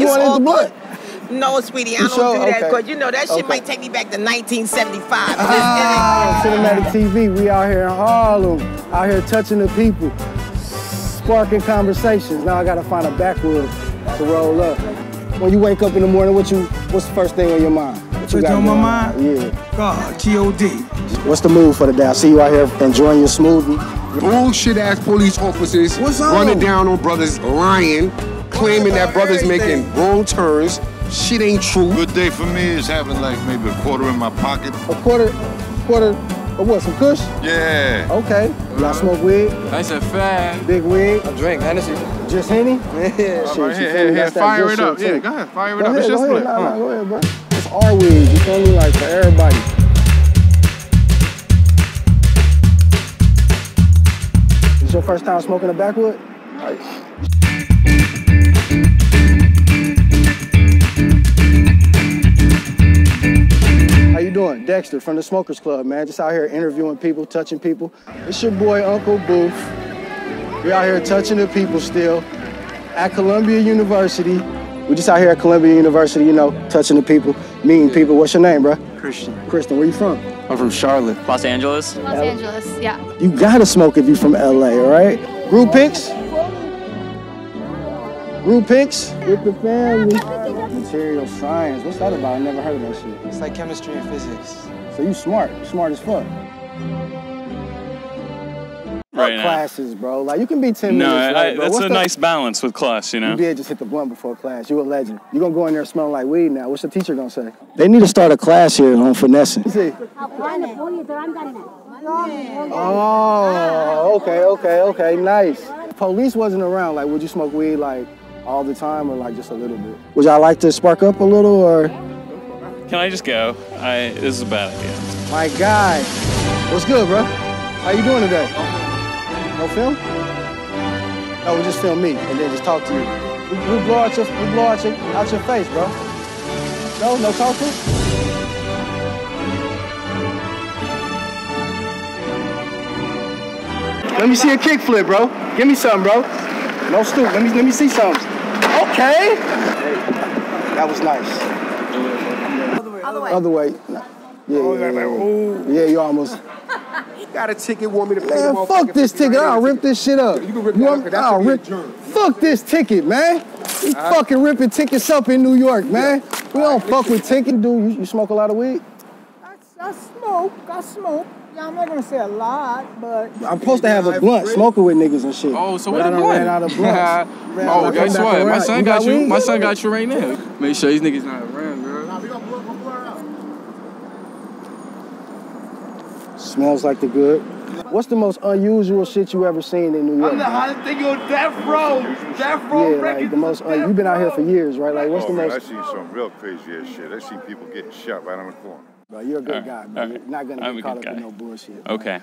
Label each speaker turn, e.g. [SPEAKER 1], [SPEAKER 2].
[SPEAKER 1] You
[SPEAKER 2] it's
[SPEAKER 1] want it the blunt?
[SPEAKER 2] No, sweetie, I
[SPEAKER 1] You
[SPEAKER 2] don't
[SPEAKER 1] sure?
[SPEAKER 2] do that
[SPEAKER 1] Okay.
[SPEAKER 2] because you know that shit
[SPEAKER 1] Okay.
[SPEAKER 2] might take me back to 1975.
[SPEAKER 1] Ah, Cinematic TV, we out here in Harlem, out here touching the people, sparking conversations. Now I gotta find a backwood to roll up. When you wake up in the morning, what you what's the first thing on your mind? What you
[SPEAKER 3] First
[SPEAKER 1] got
[SPEAKER 3] on my
[SPEAKER 1] going
[SPEAKER 3] mind?
[SPEAKER 1] Yeah.
[SPEAKER 3] God, G-O-D.
[SPEAKER 1] What's the move for the day? I see you out here enjoying your smoothie.
[SPEAKER 4] Bullshit ass police officers
[SPEAKER 1] What's up?
[SPEAKER 4] running down on brothers lying, claiming that brothers
[SPEAKER 1] Everything.
[SPEAKER 4] making wrong turns. Shit ain't true.
[SPEAKER 5] Good day for me is having like maybe a quarter in my pocket.
[SPEAKER 1] A quarter, quarter, of what? Some Kush?
[SPEAKER 5] Yeah.
[SPEAKER 1] Okay. Y'all uh-huh. smoke weed?
[SPEAKER 6] Nice and fact.
[SPEAKER 1] Big weed?
[SPEAKER 6] I drink Hennessy.
[SPEAKER 1] Just Henny? Yeah.
[SPEAKER 5] All right,
[SPEAKER 1] Shit, you
[SPEAKER 5] here, here, here, fire it up.
[SPEAKER 1] shit,
[SPEAKER 5] Yeah, go ahead, fire it
[SPEAKER 1] Go
[SPEAKER 5] up.
[SPEAKER 1] ahead,
[SPEAKER 5] It's
[SPEAKER 1] go
[SPEAKER 5] your split.
[SPEAKER 1] Nah, nah, go ahead, bro. It's our weed, you feel me? Like for everybody. Is your first time smoking a backwood? How doing? Dexter from the Smokers Club, man. Just out here interviewing people, touching people. It's your boy Uncle Boof. We out here touching the people still at Columbia University. We just out here at Columbia University, you know, touching the people, meeting people. What's your name, bro?
[SPEAKER 6] Christian.
[SPEAKER 1] Kristen, where you from?
[SPEAKER 6] I'm from Charlotte. Los Angeles.
[SPEAKER 7] Los Angeles, yeah.
[SPEAKER 1] You gotta smoke if you from LA, all right? Group pics? Group pics with the family. Material science. What's that about? I never heard of that shit.
[SPEAKER 6] It's like chemistry and physics.
[SPEAKER 1] So you smart. Smart as fuck.
[SPEAKER 8] Right.
[SPEAKER 1] Classes, bro. Like you can be 10
[SPEAKER 8] No,
[SPEAKER 1] minutes
[SPEAKER 8] I,
[SPEAKER 1] late, bro.
[SPEAKER 8] that's
[SPEAKER 1] What's
[SPEAKER 8] a
[SPEAKER 1] the-
[SPEAKER 8] nice balance with class, you know.
[SPEAKER 1] You did just hit the blunt before class. You a legend. You gonna go in there smelling like weed now. What's the teacher gonna say? They need to start a class here on finessing. See. Oh, okay, okay, okay, nice. Police wasn't around. Like, would you smoke weed like all the time or like just a little bit? Would y'all like to spark up a little or?
[SPEAKER 8] Can I just go? I this is a bad idea.
[SPEAKER 1] My guy, what's good, bro? How you doing today? No film? No, we just film me and then just talk to you. We, we blow out your, we blow out your, out your face, bro. No, no talking. Let me see a kickflip, bro. Give me something, bro. No stoop. Let me let me see something. Okay. That was nice.
[SPEAKER 7] Other way.
[SPEAKER 1] Other way. No. Yeah, yeah, yeah, yeah. Yeah, you almost.
[SPEAKER 4] Got a ticket, want me to pay the
[SPEAKER 1] Man,
[SPEAKER 4] motherfucking
[SPEAKER 1] fuck this ticket. I'll rip this shit up.
[SPEAKER 4] You can rip
[SPEAKER 1] You
[SPEAKER 4] that
[SPEAKER 1] want-
[SPEAKER 4] up, 'cause that
[SPEAKER 1] I'll rip. Fuck this ticket, man. We
[SPEAKER 4] Uh-huh.
[SPEAKER 1] fucking ripping tickets up in New York, man. We don't fuck with ticket, dude. You, you smoke a lot of weed?
[SPEAKER 3] I, I smoke. I smoke. Yeah, I'm not gonna say a lot, but
[SPEAKER 1] I'm supposed to have a blunt, smoking with niggas and shit.
[SPEAKER 6] Oh, so
[SPEAKER 1] but
[SPEAKER 6] what
[SPEAKER 1] I
[SPEAKER 6] the
[SPEAKER 1] done
[SPEAKER 6] blunt?
[SPEAKER 1] ran out of blunts. Ran
[SPEAKER 6] oh,
[SPEAKER 1] of-
[SPEAKER 6] guess what? My
[SPEAKER 1] around.
[SPEAKER 6] son got you. My son got you right now. Make sure these niggas not around, girl.
[SPEAKER 1] Smells like the good. What's the most unusual shit you ever seen in New York?
[SPEAKER 9] I'm the hottest thing on death row. Death row
[SPEAKER 1] yeah,
[SPEAKER 9] records.
[SPEAKER 1] like the most. Un- you've been out here for years, right? Like, what's
[SPEAKER 5] oh,
[SPEAKER 1] the
[SPEAKER 5] man, I seen some real crazy ass shit. I seen people getting shot right on the corner.
[SPEAKER 1] Bro, you're a good
[SPEAKER 8] right,
[SPEAKER 1] guy,
[SPEAKER 8] all right.
[SPEAKER 1] You're not gonna
[SPEAKER 8] I'm
[SPEAKER 1] get caught up in no bullshit.
[SPEAKER 8] Okay.